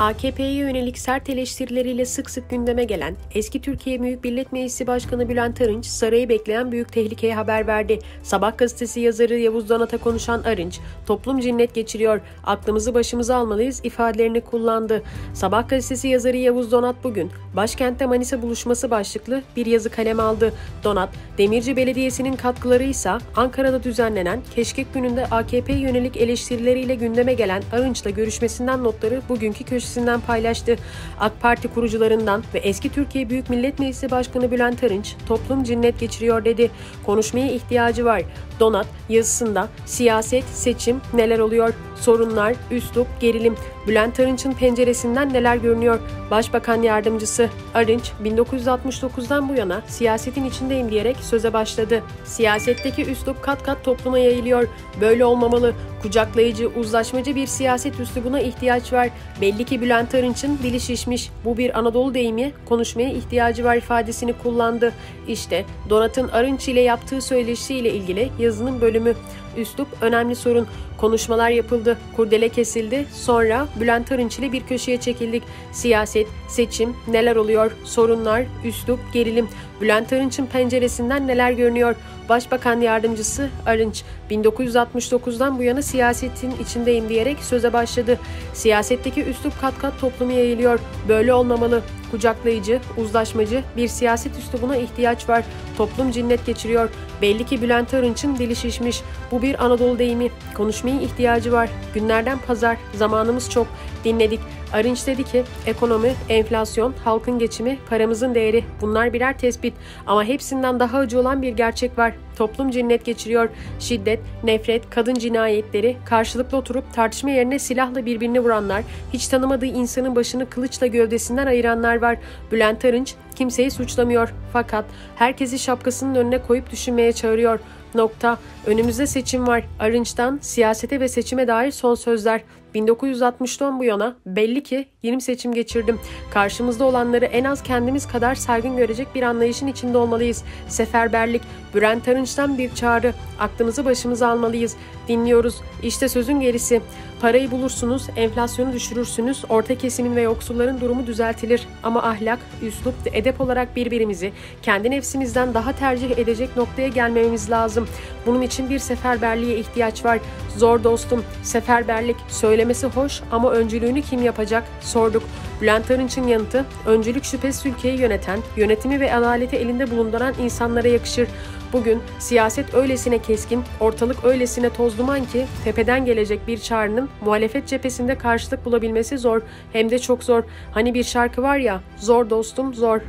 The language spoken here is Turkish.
AKP'ye yönelik sert eleştirileriyle sık sık gündeme gelen eski Türkiye Büyük Millet Meclisi Başkanı Bülent Arınç, sarayı bekleyen büyük tehlikeye haber verdi. Sabah gazetesi yazarı Yavuz Donat'a konuşan Arınç, toplum cinnet geçiriyor, aklımızı başımıza almalıyız ifadelerini kullandı. Sabah gazetesi yazarı Yavuz Donat bugün, başkentte Manisa buluşması başlıklı bir yazı kalem aldı. Donat, Demirci Belediyesi'nin katkıları ise Ankara'da düzenlenen Keşkek gününde AKP'ye yönelik eleştirileriyle gündeme gelen Arınç'la görüşmesinden notları bugünkü köşe köşesinden paylaştı. AK Parti kurucularından ve eski Türkiye Büyük Millet Meclisi Başkanı Bülent Arınç, toplum cinnet geçiriyor dedi. Konuşmaya ihtiyacı var. Donat yazısında siyaset, seçim, neler oluyor, sorunlar, üslup, gerilim. Bülent Arınç'ın penceresinden neler görünüyor? Başbakan Yardımcısı Arınç 1969'dan bu yana siyasetin içindeyim diyerek söze başladı. Siyasetteki üslup kat kat topluma yayılıyor. Böyle olmamalı. Kucaklayıcı, uzlaşmacı bir siyaset üslubuna ihtiyaç var. Belli ki Bülent Arınç'ın dili şişmiş. Bu bir Anadolu deyimi, konuşmaya ihtiyacı var ifadesini kullandı. İşte Donat'ın Arınç ile yaptığı söyleşiyle ilgili yazının bölümü. Üslup önemli sorun. Konuşmalar yapıldı, kurdele kesildi. Sonra Bülent Arınç ile bir köşeye çekildik. Siyaset, seçim, neler oluyor, sorunlar, üslup, gerilim. Bülent Arınç'ın penceresinden neler görünüyor? Başbakan Yardımcısı Arınç 1969'dan bu yana siyasetin içindeyim diyerek söze başladı. Siyasetteki üslup kat kat toplumu yayılıyor. Böyle olmamalı. Kucaklayıcı, uzlaşmacı bir siyaset üslubuna ihtiyaç var. Toplum cinnet geçiriyor. Belli ki Bülent Arınç'ın dili şişmiş. Bu bir Anadolu deyimi. Konuşmaya ihtiyacı var. Günlerden pazar. Zamanımız çok. Dinledik. Arınç dedi ki ekonomi, enflasyon, halkın geçimi, paramızın değeri bunlar birer tespit ama hepsinden daha acı olan bir gerçek var. Toplum cinnet geçiriyor. Şiddet, nefret, kadın cinayetleri, karşılıklı oturup tartışma yerine silahla birbirini vuranlar, hiç tanımadığı insanın başını kılıçla gövdesinden ayıranlar var. Bülent Arınç kimseyi suçlamıyor fakat herkesi şapkasının önüne koyup düşünmeye çağırıyor. Nokta. Önümüzde seçim var. Arınç'tan siyasete ve seçime dair son sözler. 1960'tan bu yana belli ki 20 seçim geçirdim. Karşımızda olanları en az kendimiz kadar saygın görecek bir anlayışın içinde olmalıyız. Seferberlik, Bülent Arınç'tan bir çağrı. Aklımızı başımıza almalıyız. Dinliyoruz. İşte sözün gerisi. Parayı bulursunuz, enflasyonu düşürürsünüz, orta kesimin ve yoksulların durumu düzeltilir. Ama ahlak, üslup, edep olarak birbirimizi kendi nefsimizden daha tercih edecek noktaya gelmemiz lazım. Bunun için bir seferberliğe ihtiyaç var. Zor dostum, seferberlik, söylemesi hoş ama öncülüğünü kim yapacak? Sorduk. Bülent Arınç'ın yanıtı, öncülük şüphesiz ülkeyi yöneten, yönetimi ve adaleti elinde bulunduran insanlara yakışır. Bugün siyaset öylesine keskin, ortalık öylesine toz duman ki tepeden gelecek bir çağrının muhalefet cephesinde karşılık bulabilmesi zor. Hem de çok zor. Hani bir şarkı var ya, zor dostum zor.